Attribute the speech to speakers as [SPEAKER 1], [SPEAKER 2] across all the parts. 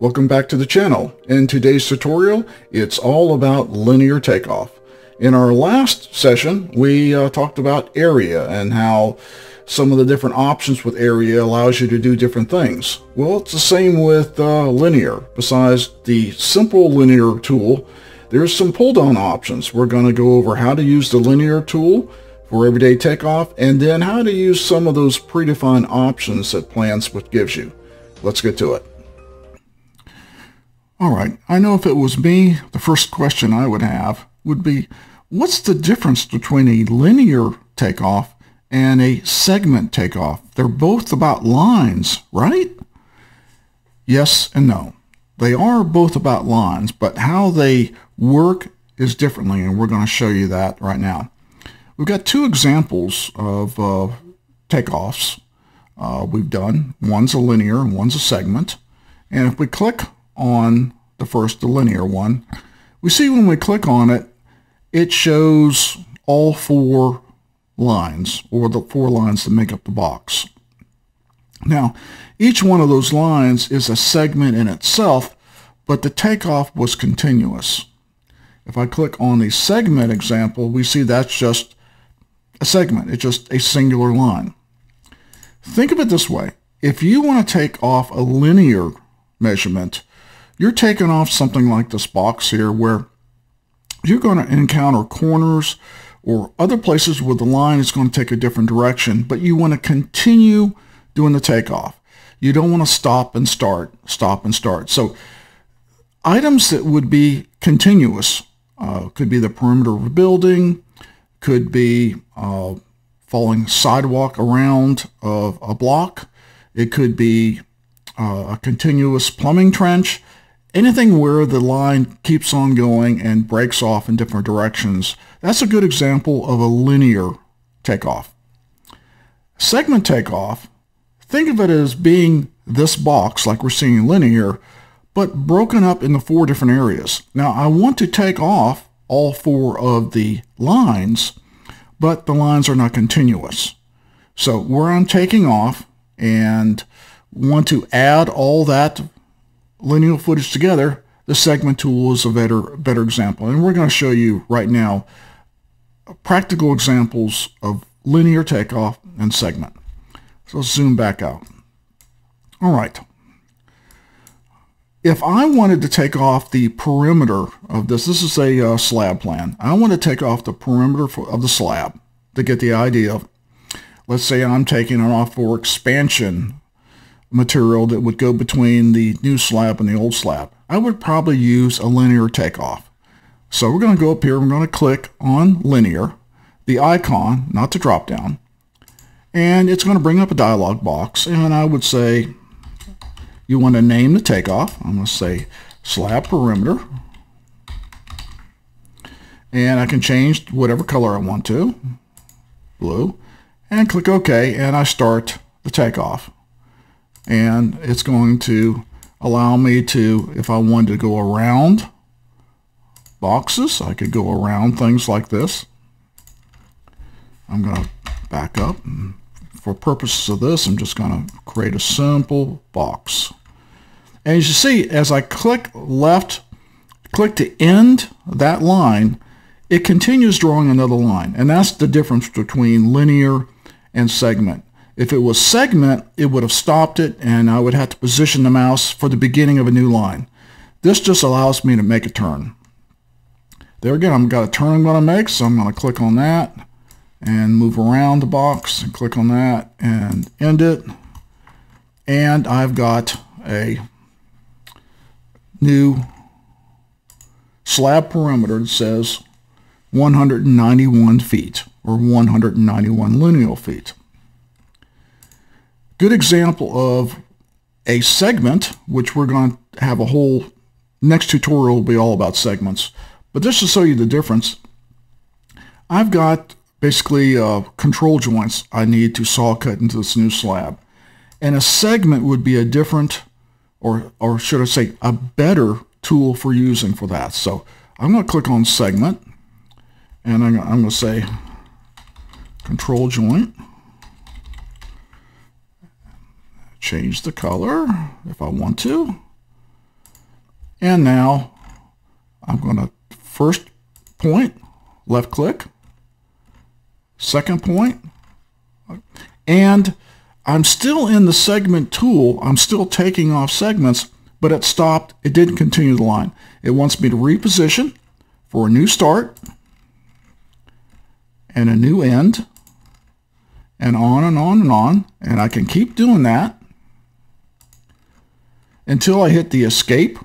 [SPEAKER 1] Welcome back to the channel. In today's tutorial, it's all about linear takeoff. In our last session, we uh, talked about area and how some of the different options with area allows you to do different things. Well, it's the same with uh, linear. Besides the simple linear tool, there's some pull-down options. We're going to go over how to use the linear tool for everyday takeoff and then how to use some of those predefined options that PlanSwift gives you. Let's get to it. All right, I know if it was me, the first question I would have would be, what's the difference between a linear takeoff and a segment takeoff? They're both about lines, right? Yes and no. They are both about lines, but how they work is differently, and we're going to show you that right now. We've got two examples of uh, takeoffs uh, we've done. One's a linear and one's a segment. And if we click on the first, the linear one, we see when we click on it, it shows all four lines, or the four lines that make up the box. Now, each one of those lines is a segment in itself, but the takeoff was continuous. If I click on the segment example, we see that's just a segment. It's just a singular line. Think of it this way. If you want to take off a linear measurement, you're taking off something like this box here where you're going to encounter corners or other places where the line is going to take a different direction, but you want to continue doing the takeoff. You don't want to stop and start, stop and start. So items that would be continuous uh, could be the perimeter of a building, could be uh, following sidewalk around of a block. It could be uh, a continuous plumbing trench. Anything where the line keeps on going and breaks off in different directions. That's a good example of a linear takeoff. Segment takeoff, think of it as being this box like we're seeing linear, but broken up into four different areas. Now I want to take off all four of the lines, but the lines are not continuous. So where I'm taking off and want to add all that linear footage together, the segment tool is a better, better example. And we're going to show you right now practical examples of linear takeoff and segment. So let's zoom back out. All right. If I wanted to take off the perimeter of this, this is a uh, slab plan. I want to take off the perimeter for, of the slab to get the idea. Of, let's say I'm taking it off for expansion material that would go between the new slab and the old slab. I would probably use a linear takeoff. So we're going to go up here. We're going to click on linear, the icon, not the drop down. And it's going to bring up a dialog box. And I would say you want to name the takeoff. I'm going to say slab perimeter. And I can change whatever color I want to, blue, and click OK, and I start the takeoff. And it's going to allow me to, if I wanted to go around boxes, I could go around things like this. I'm going to back up for purposes of this, I'm just going to create a simple box. And as you see, as I click left, click to end that line, it continues drawing another line. And that's the difference between linear and segment. If it was segment, it would have stopped it and I would have to position the mouse for the beginning of a new line. This just allows me to make a turn. There again, I've got a turn I'm going to make, so I'm going to click on that and move around the box and click on that and end it. And I've got a new slab perimeter that says 191 feet or 191 lineal feet. Good example of a segment, which we're going to have a whole next tutorial will be all about segments. But just to show you the difference, I've got basically uh, control joints I need to saw cut into this new slab. And a segment would be a different, or, or should I say, a better tool for using for that. So I'm going to click on segment, and I'm, I'm going to say control joint. Change the color if I want to. And now I'm going to first point, left click, second point, and I'm still in the segment tool. I'm still taking off segments, but it stopped. It didn't continue the line. It wants me to reposition for a new start and a new end and on and on and on. And I can keep doing that until I hit the escape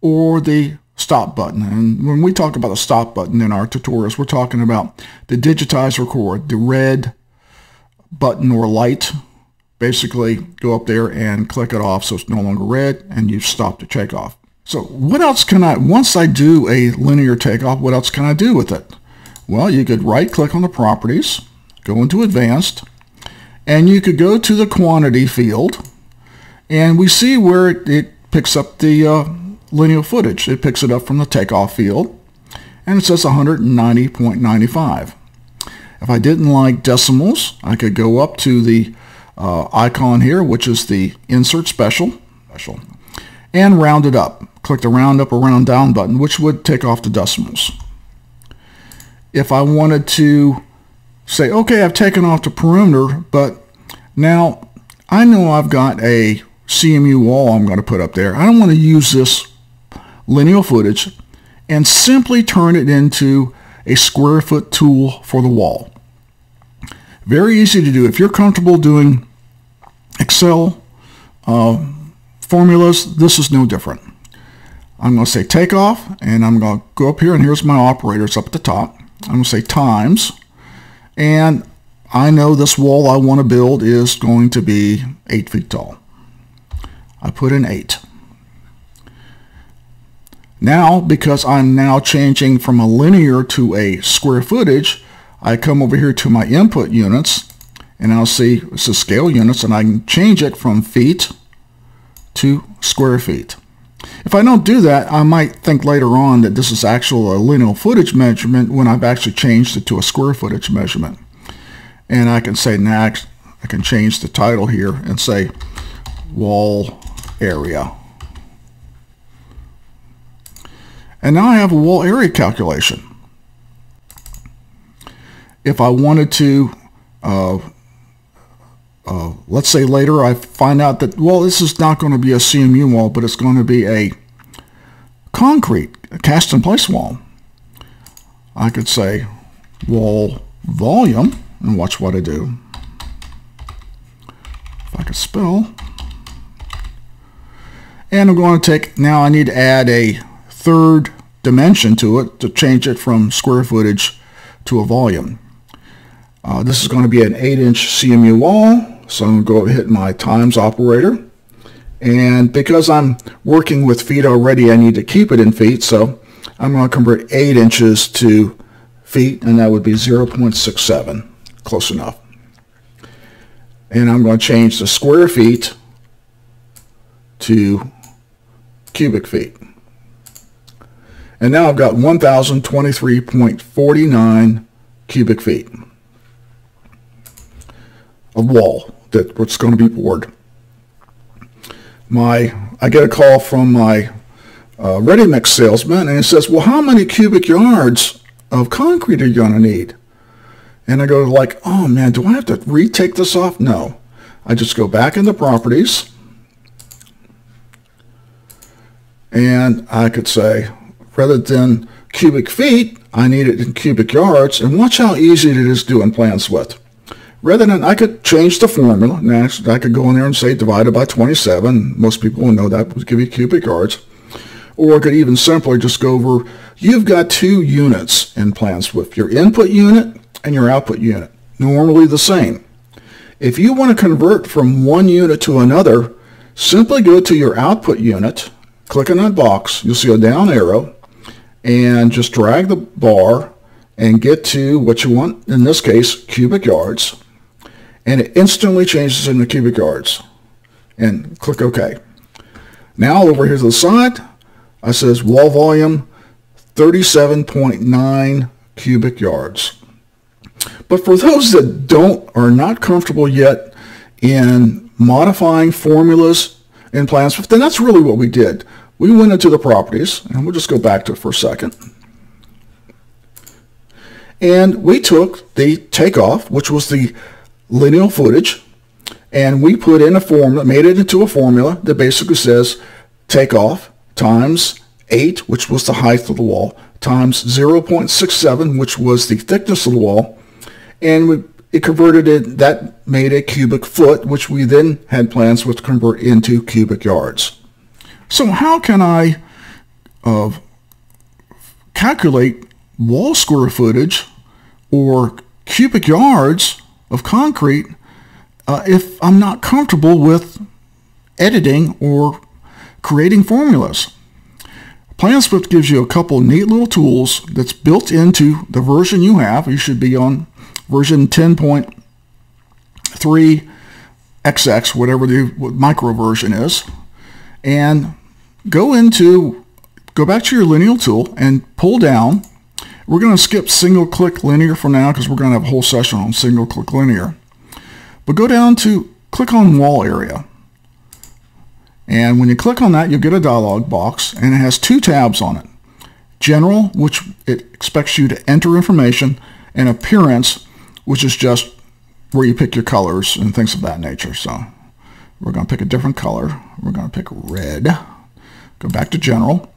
[SPEAKER 1] or the stop button. And when we talk about the stop button in our tutorials, we're talking about the digitize record, the red button or light. Basically, go up there and click it off so it's no longer red and you've stopped the takeoff. So what else can I, once I do a linear takeoff, what else can I do with it? Well, you could right click on the properties, go into advanced, and you could go to the quantity field and we see where it, it picks up the uh, linear footage. It picks it up from the takeoff field and it says 190.95. If I didn't like decimals, I could go up to the uh, icon here, which is the insert special, special, and round it up. Click the round up or round down button, which would take off the decimals. If I wanted to say, okay, I've taken off the perimeter, but now I know I've got a CMU wall I'm going to put up there. I don't want to use this lineal footage and simply turn it into a square foot tool for the wall. Very easy to do. If you're comfortable doing Excel uh, formulas, this is no different. I'm going to say takeoff, and I'm going to go up here, and here's my operators up at the top. I'm going to say times, and I know this wall I want to build is going to be 8 feet tall. I put in 8. Now, because I'm now changing from a linear to a square footage, I come over here to my input units and I'll see it's a scale units and I can change it from feet to square feet. If I don't do that, I might think later on that this is actual uh, a lineal footage measurement when I've actually changed it to a square footage measurement. And I can say next, I can change the title here and say wall area. And now I have a wall area calculation. If I wanted to, uh, uh, let's say later I find out that, well, this is not going to be a CMU wall, but it's going to be a concrete, a cast in place wall. I could say wall volume, and watch what I do. If I could spell. And I'm going to take, now I need to add a third dimension to it to change it from square footage to a volume. Uh, this is going to be an 8-inch CMU wall, so I'm going to go hit my times operator. And because I'm working with feet already, I need to keep it in feet, so I'm going to convert 8 inches to feet, and that would be 0.67, close enough. And I'm going to change the square feet to cubic feet. And now I've got 1,023.49 cubic feet of wall that what's going to be poured. My, I get a call from my uh, ready mix salesman and he says, well, how many cubic yards of concrete are you going to need? And I go like, oh man, do I have to retake this off? No. I just go back into properties and I could say rather than cubic feet, I need it in cubic yards. And watch how easy it is doing PlanSwift. Rather than, I could change the formula. Next, I could go in there and say divided by 27. Most people will know that would give you cubic yards. Or I could even simply just go over, you've got two units in PlanSwift, your input unit and your output unit, normally the same. If you want to convert from one unit to another, simply go to your output unit, click on that box, you'll see a down arrow, and just drag the bar and get to what you want, in this case, cubic yards, and it instantly changes into cubic yards. And click OK. Now over here to the side, I says wall volume 37.9 cubic yards. But for those that don't are not comfortable yet in modifying formulas in PlanSwift, then that's really what we did. we went into the properties, and we'll just go back to it for a second. And we took the takeoff, which was the lineal footage, and we put in a formula, made it into a formula that basically says takeoff times 8, which was the height of the wall, times 0.67, which was the thickness of the wall, and we, it converted it, that made a cubic foot, which we then had plans to convert into cubic yards. So how can I uh, calculate wall square footage or cubic yards of concrete uh, if I'm not comfortable with editing or creating formulas. PlanSwift gives you a couple neat little tools that's built into the version you have. You should be on version 10.3 XX, whatever the micro version is. And go into, go back to your lineal tool and pull down. We're going to skip single click linear for now because we're going to have a whole session on single click linear. But go down to click on wall area. And when you click on that, you'll get a dialog box, and it has two tabs on it. General, which it expects you to enter information, and Appearance, which is just where you pick your colors and things of that nature. So we're going to pick a different color. We're going to pick red. Go back to General.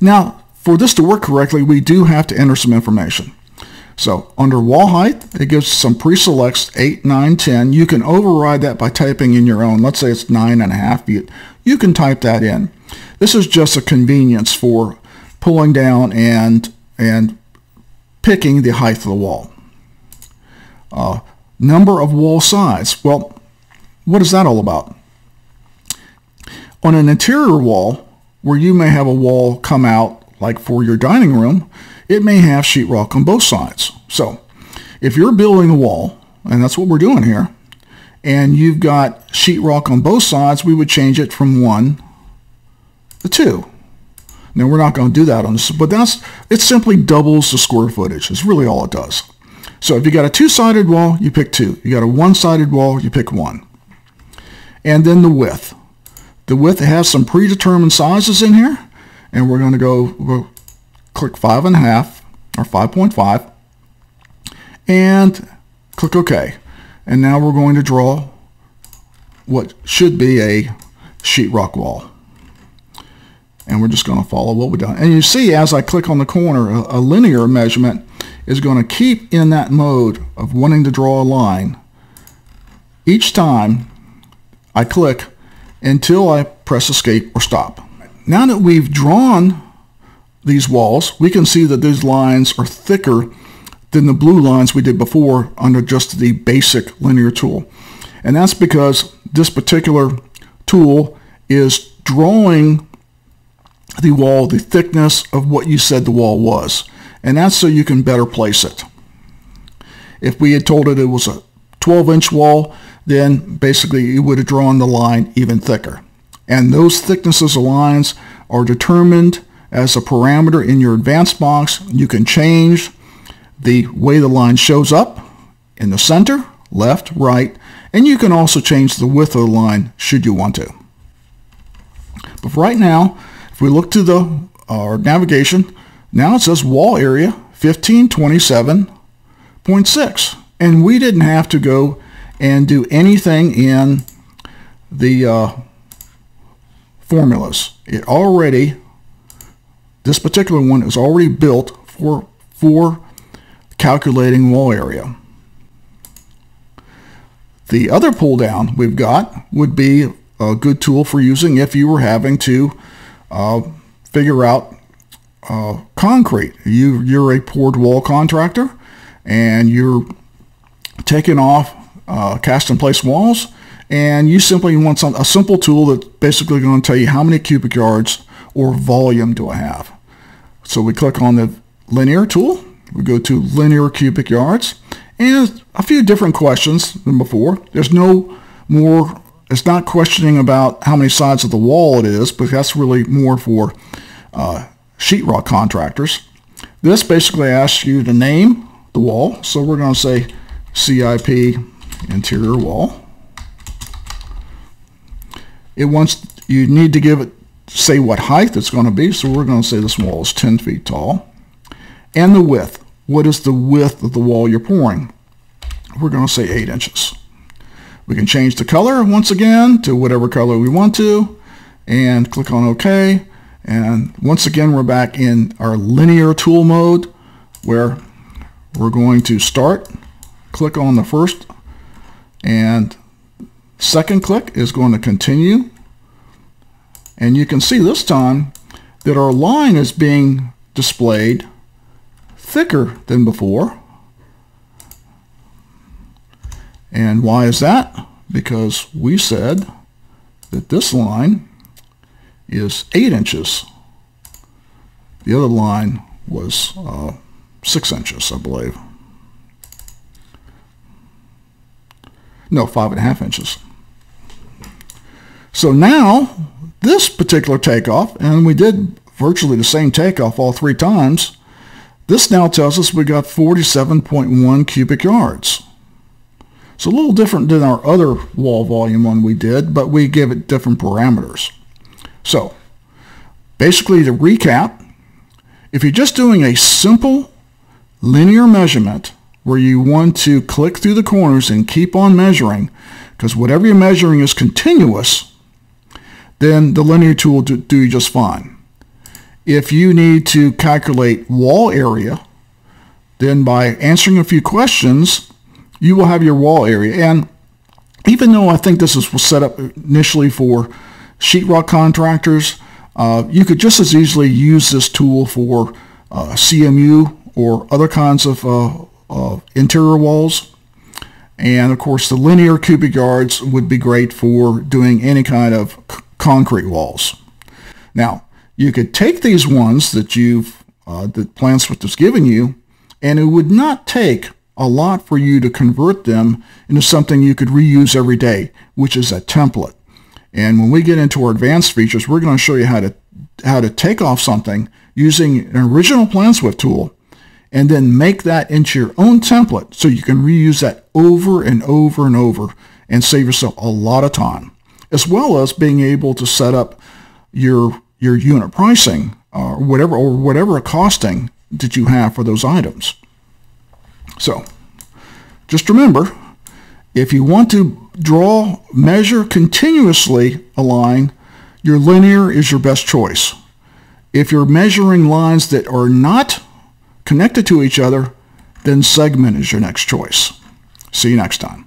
[SPEAKER 1] Now, for this to work correctly, we do have to enter some information. So under wall height, it gives some pre-selects 8, 9, 10. You can override that by typing in your own. Let's say it's 9.5 feet. You can type that in. This is just a convenience for pulling down and, and picking the height of the wall. Uh, number of wall sides. Well, what is that all about? On an interior wall, where you may have a wall come out, like for your dining room, it may have sheetrock on both sides. So if you're building a wall, and that's what we're doing here, and you've got sheetrock on both sides, we would change it from one to two. Now we're not going to do that on this, but that's it simply doubles the square footage. It's really all it does. So if you got a two-sided wall, you pick two. You got a one-sided wall, you pick one. And then the width. The width has some predetermined sizes in here, and we're going to go we'll click five and a half or 5.5 and click OK. And now we're going to draw what should be a sheetrock wall. And we're just going to follow what we've done. And you see as I click on the corner, a, a linear measurement is going to keep in that mode of wanting to draw a line each time I click until I press escape or stop. Now that we've drawn these walls, we can see that these lines are thicker than the blue lines we did before under just the basic linear tool. And that's because this particular tool is drawing the wall, the thickness of what you said the wall was. And that's so you can better place it. If we had told it it was a 12 inch wall, then basically you would have drawn the line even thicker. And those thicknesses of lines are determined as a parameter in your advanced box. You can change the way the line shows up in the center, left, right, and you can also change the width of the line should you want to. But right now, if we look to the our navigation, now it says wall area 1527.6. And we didn't have to go and do anything in the uh, formulas. It already, this particular one is already built for, for calculating wall area. The other pull down we've got would be a good tool for using if you were having to uh, figure out uh, concrete. You, you're a poured wall contractor and you're taking off uh, cast in place walls and you simply want some, a simple tool that's basically going to tell you how many cubic yards or volume do I have. So we click on the linear tool, we go to linear cubic yards, and a few different questions than before. There's no more, it's not questioning about how many sides of the wall it is, but that's really more for uh, sheetrock contractors. This basically asks you to name the wall. So we're going to say CIP interior wall. It wants you need to give it say what height it's going to be. So we're going to say this wall is 10 feet tall. And the width. What is the width of the wall you're pouring? We're going to say 8 inches. We can change the color once again to whatever color we want to and click on OK. And once again, we're back in our linear tool mode where we're going to start, click on the first and second click is going to continue. And you can see this time that our line is being displayed thicker than before. And why is that? Because we said that this line is 8 inches. The other line was uh, 6 inches, I believe. No, 5.5 inches. So now, this particular takeoff, and we did virtually the same takeoff all three times, this now tells us we got 47.1 cubic yards. It's a little different than our other wall volume one we did, but we give it different parameters. So basically to recap, if you're just doing a simple linear measurement where you want to click through the corners and keep on measuring, because whatever you're measuring is continuous, then the linear tool will do, you just fine. If you need to calculate wall area, then by answering a few questions, you will have your wall area. And even though I think this was set up initially for sheetrock contractors, uh, you could just as easily use this tool for uh, CMU or other kinds of uh, interior walls. And of course, the linear cubic yards would be great for doing any kind of concrete walls. Now, you could take these ones that you've uh, that PlanSwift has given you, and it would not take a lot for you to convert them into something you could reuse every day, which is a template. And when we get into our advanced features, we're going to show you how to how to take off something using an original PlanSwift tool and then make that into your own template so you can reuse that over and over and over and save yourself a lot of time, as well as being able to set up your your unit pricing or whatever or whatever costing that you have for those items. So just remember, if you want to draw, measure continuously a line, your linear is your best choice. If you're measuring lines that are not connected to each other, then segment is your next choice. See you next time.